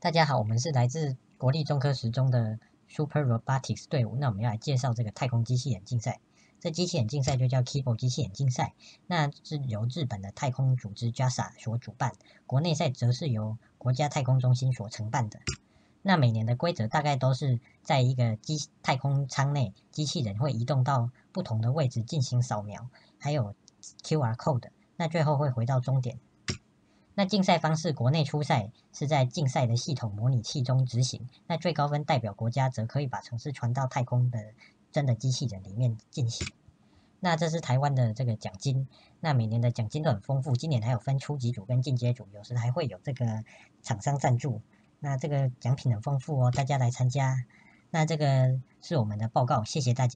大家好，我们是来自国立中科十中的 Super Robotics 队伍。那我们要来介绍这个太空机器人竞赛。这机器人竞赛就叫 Kibo 机器人竞赛，那是由日本的太空组织 JAXA 所主办，国内赛则是由国家太空中心所承办的。那每年的规则大概都是在一个机太空舱内，机器人会移动到不同的位置进行扫描，还有 QR code，那最后会回到终点。那竞赛方式，国内初赛是在竞赛的系统模拟器中执行。那最高分代表国家则可以把城市传到太空的真的机器人里面进行。那这是台湾的这个奖金，那每年的奖金都很丰富。今年还有分初级组跟进阶组，有时还会有这个厂商赞助。那这个奖品很丰富哦，大家来参加。那这个是我们的报告，谢谢大家。